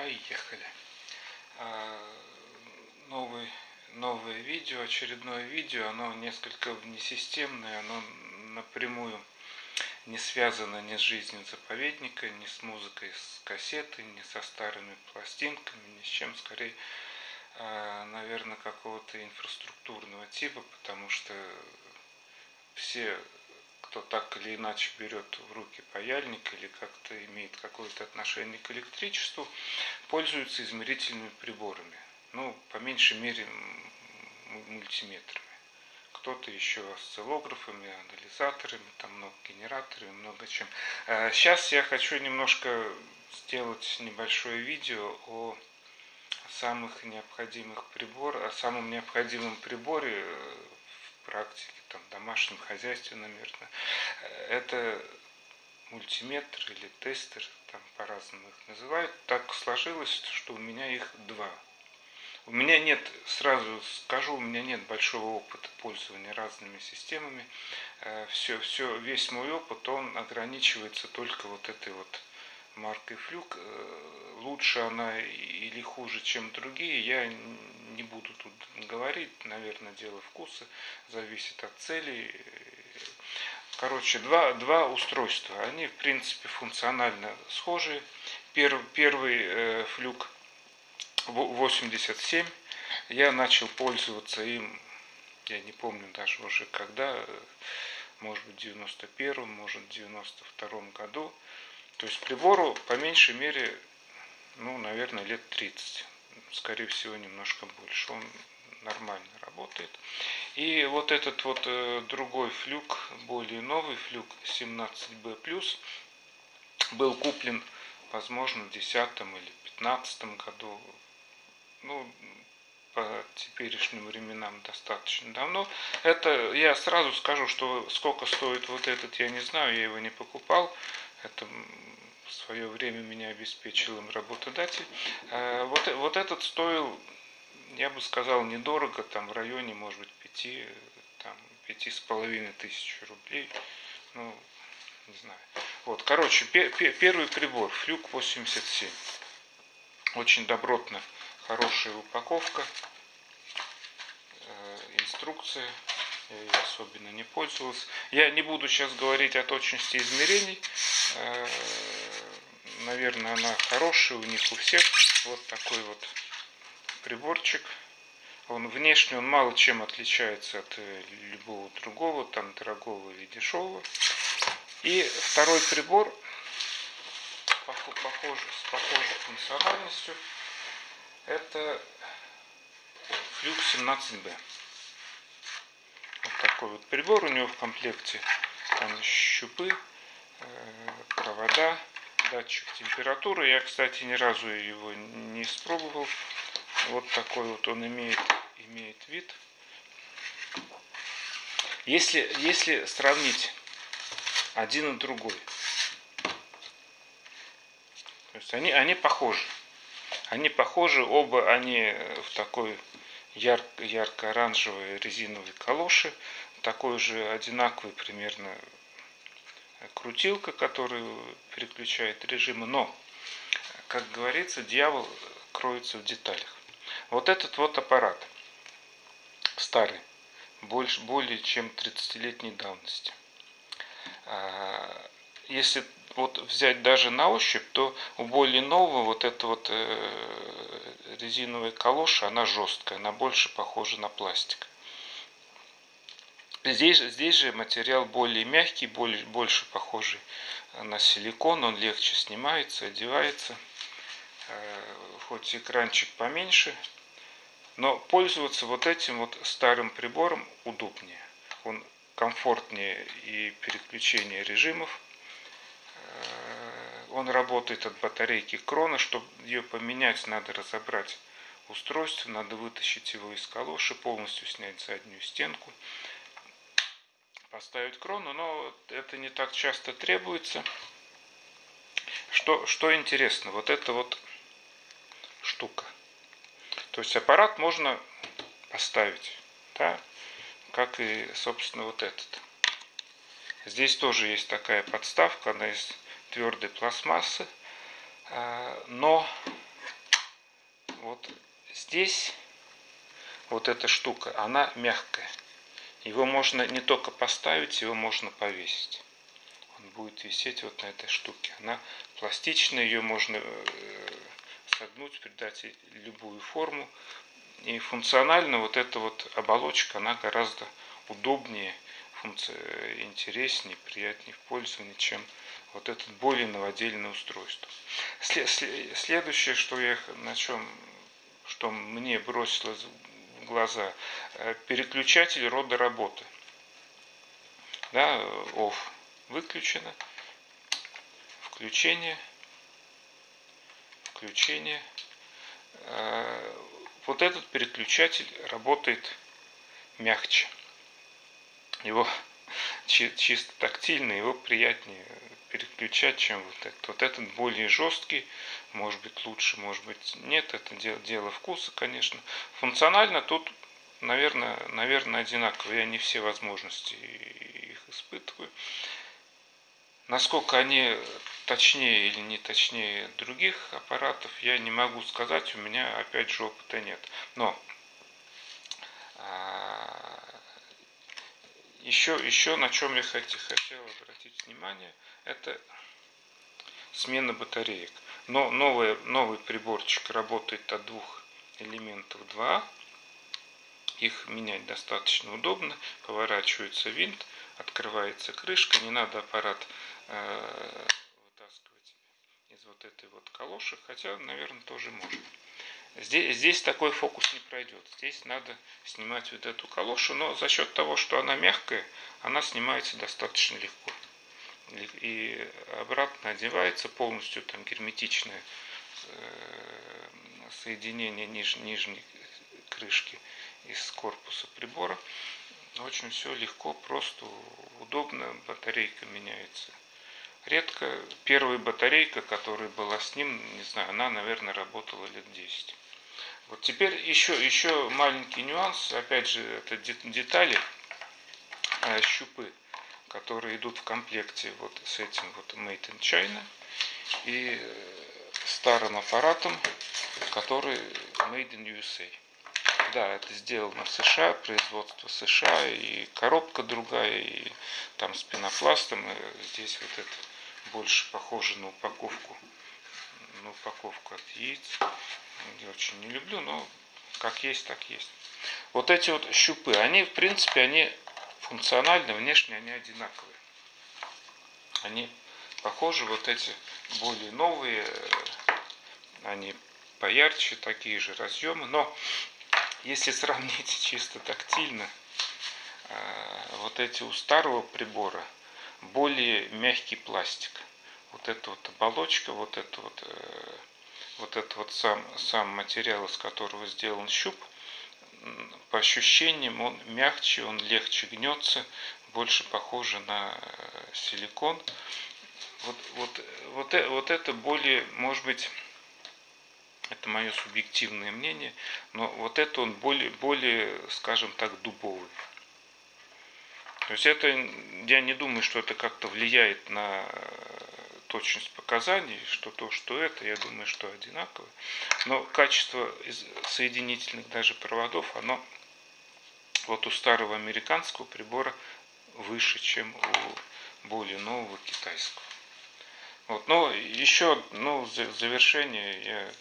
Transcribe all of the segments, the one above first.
Поехали. А, новый, новое видео, очередное видео, оно несколько несистемное, оно напрямую не связано ни с жизнью заповедника, ни с музыкой с кассеты, ни со старыми пластинками, ни с чем, скорее, а, наверное, какого-то инфраструктурного типа, потому что все кто так или иначе берет в руки паяльник или как-то имеет какое-то отношение к электричеству, пользуются измерительными приборами. Ну, по меньшей мере, мультиметрами. Кто-то еще осциллографами, анализаторами, там много генераторами, много чем. Сейчас а я хочу немножко сделать небольшое видео о самых необходимых приборах, о самом необходимом приборе практике, там, домашнем хозяйстве, наверное, это мультиметр или тестер, там по-разному их называют. Так сложилось, что у меня их два. У меня нет, сразу скажу, у меня нет большого опыта пользования разными системами. Все, э, все, весь мой опыт, он ограничивается только вот этой вот маркой флюк. Э, лучше она или хуже, чем другие, я не буду тут говорить. Наверное, дело вкуса, зависит от целей. Короче, два, два устройства. Они, в принципе, функционально схожи. Первый, первый э, флюк 87. Я начал пользоваться им, я не помню даже уже когда, может быть, в 91 может, в 92 году. То есть прибору по меньшей мере, ну, наверное, лет 30. Скорее всего, немножко больше. Он нормально работает. И вот этот вот э, другой флюк, более новый флюк 17B+, был куплен, возможно, в 10 или 15 году. Ну, по теперешним временам достаточно давно. Это я сразу скажу, что сколько стоит вот этот, я не знаю, я его не покупал. Это в свое время меня обеспечил им работодатель. А, вот, вот этот стоил, я бы сказал, недорого, там в районе, может быть, пяти, там, пяти с половиной тысяч рублей. Ну, не знаю. Вот, короче, первый прибор, флюк 87. Очень добротно, хорошая упаковка, э, инструкция я ей особенно не пользовался. Я не буду сейчас говорить о точности измерений. Э, наверное, она хорошая у них у всех. Вот такой вот приборчик. Он внешне он мало чем отличается от э, любого другого, там дорогого или дешевого. И второй прибор похож, с похожей функциональностью это Flux 17B такой вот прибор у него в комплекте. Там щупы, провода, датчик температуры. Я, кстати, ни разу его не испробовал. Вот такой вот он имеет, имеет вид. Если, если сравнить один и другой, то есть они, они похожи. Они похожи, оба они в такой ярко, ярко-оранжевые резиновые калоши такой же одинаковый примерно крутилка, которая переключает режимы, но, как говорится, дьявол кроется в деталях. Вот этот вот аппарат, старый, больше, более чем 30-летней давности. А, если вот взять даже на ощупь, то у более нового вот эта вот э, резиновая калоша, она жесткая, она больше похожа на пластик. Здесь, здесь же материал более мягкий, более, больше похожий на силикон, он легче снимается, одевается. Э, хоть экранчик поменьше, но пользоваться вот этим вот старым прибором удобнее. Он комфортнее и переключение режимов. Э, он работает от батарейки крона. Чтобы ее поменять, надо разобрать устройство, надо вытащить его из калоши, полностью снять заднюю стенку поставить крону, но это не так часто требуется. Что, что интересно, вот эта вот штука. То есть аппарат можно поставить, да, как и, собственно, вот этот. Здесь тоже есть такая подставка, она из твердой пластмассы, а, но вот здесь вот эта штука, она мягкая. Его можно не только поставить, его можно повесить. Он будет висеть вот на этой штуке. Она пластичная, ее можно э, согнуть, придать любую форму. И функционально вот эта вот оболочка, она гораздо удобнее, интереснее, приятнее в пользовании, чем вот этот более новодельное устройство. Следующее, что я на чем, что мне бросилось глаза, э, переключатель рода работы. Да, off выключено, включение, включение. Э, вот этот переключатель работает мягче. Его чисто тактильно, его приятнее переключать, чем вот этот. Вот этот более жесткий, может быть лучше, может быть нет, это дело, дело вкуса, конечно. Функционально тут, наверное, наверное, одинаково. Я не все возможности их испытываю. Насколько они точнее или не точнее других аппаратов, я не могу сказать, у меня опять же опыта нет. Но еще, еще на чем я хотел, обратить внимание, это смена батареек. Но новый, новый приборчик работает от двух элементов 2. Их менять достаточно удобно. Поворачивается винт, открывается крышка. Не надо аппарат э, вытаскивать из вот этой вот калоши. Хотя, наверное, тоже можно. Здесь, здесь такой фокус не пройдет. Здесь надо снимать вот эту калошу, но за счет того, что она мягкая, она снимается достаточно легко. И обратно одевается полностью там герметичное э, соединение ниж, нижней крышки из корпуса прибора. Очень все легко, просто, удобно, батарейка меняется. Редко первая батарейка, которая была с ним, не знаю, она, наверное, работала лет 10. Вот теперь еще, еще маленький нюанс, опять же, это детали, э, щупы, которые идут в комплекте вот с этим вот Made in China и э, старым аппаратом, который Made in USA. Да, это сделано в США, производство США, и коробка другая, и там с пенопластом, и здесь вот это больше похоже на упаковку, на упаковку от яиц я очень не люблю, но как есть, так есть. Вот эти вот щупы, они, в принципе, они функционально, внешне они одинаковые. Они похожи, вот эти более новые, они поярче, такие же разъемы, но если сравнить чисто тактильно, э, вот эти у старого прибора более мягкий пластик. Вот эта вот оболочка, вот это вот э, вот этот вот сам, сам материал, из которого сделан щуп, по ощущениям он мягче, он легче гнется, больше похоже на э, силикон. Вот, вот, вот, э, вот это более, может быть, это мое субъективное мнение, но вот это он более, более, скажем так, дубовый. То есть это, я не думаю, что это как-то влияет на точность показаний, что то, что это, я думаю, что одинаково. Но качество соединительных даже проводов, оно вот у старого американского прибора выше, чем у более нового китайского. Вот. Но еще, ну, в завершение, я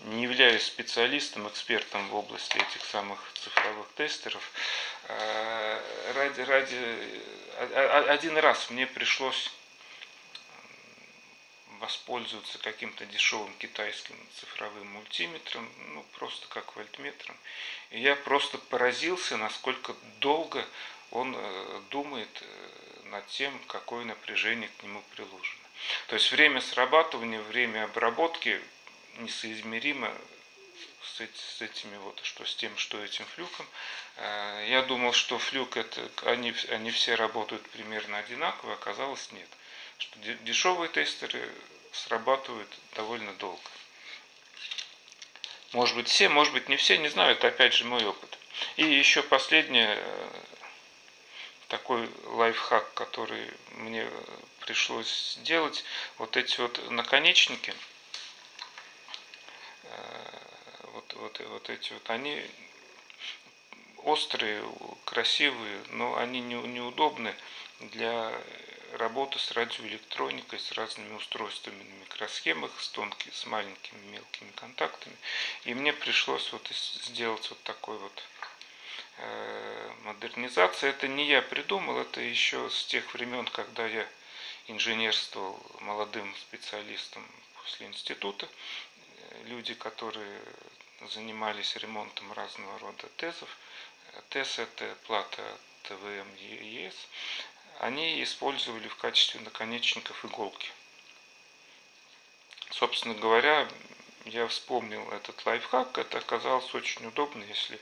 не являюсь специалистом, экспертом в области этих самых цифровых тестеров. А, ради, ради, а, а, один раз мне пришлось воспользоваться каким-то дешевым китайским цифровым мультиметром, ну просто как вольтметром. И я просто поразился, насколько долго он э, думает э, над тем, какое напряжение к нему приложено. То есть время срабатывания, время обработки несоизмеримо с, этими вот, что с тем, что этим флюком. Э, я думал, что флюк это, они, они все работают примерно одинаково, оказалось нет что дешевые тестеры срабатывают довольно долго. Может быть все, может быть не все, не знаю, это опять же мой опыт. И еще последнее, э, такой лайфхак, который мне пришлось сделать, вот эти вот наконечники, э, вот, вот эти вот, они острые, красивые, но они не, неудобны для работы с радиоэлектроникой, с разными устройствами на микросхемах, с тонкими, с маленькими мелкими контактами. И мне пришлось вот сделать вот такой вот э, модернизация. Это не я придумал, это еще с тех времен, когда я инженерствовал молодым специалистом после института. Люди, которые занимались ремонтом разного рода тезов. ТЭС – это плата ТВМ ЕС. Они использовали в качестве наконечников иголки. Собственно говоря, я вспомнил этот лайфхак. Это оказалось очень удобно, если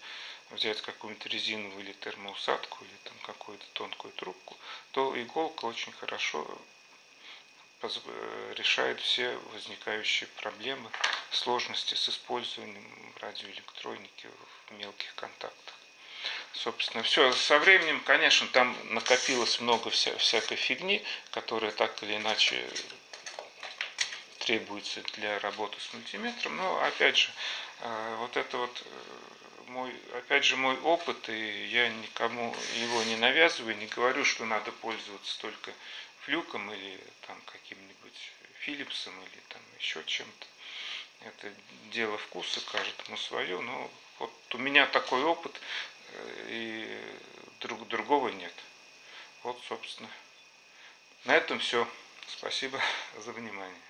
взять какую-нибудь резиновую или термоусадку, или там какую-то тонкую трубку, то иголка очень хорошо решает все возникающие проблемы, сложности с использованием радиоэлектроники в мелких контактах. Собственно, все. Со временем, конечно, там накопилось много вся, всякой фигни, которая так или иначе требуется для работы с мультиметром. Но, опять же, э, вот это вот э, мой, опять же, мой опыт, и я никому его не навязываю, не говорю, что надо пользоваться только флюком или там каким-нибудь Филлипсом или там еще чем-то. Это дело вкуса, каждому свое, но вот у меня такой опыт, и друг, другого нет. Вот, собственно, на этом все. Спасибо за внимание.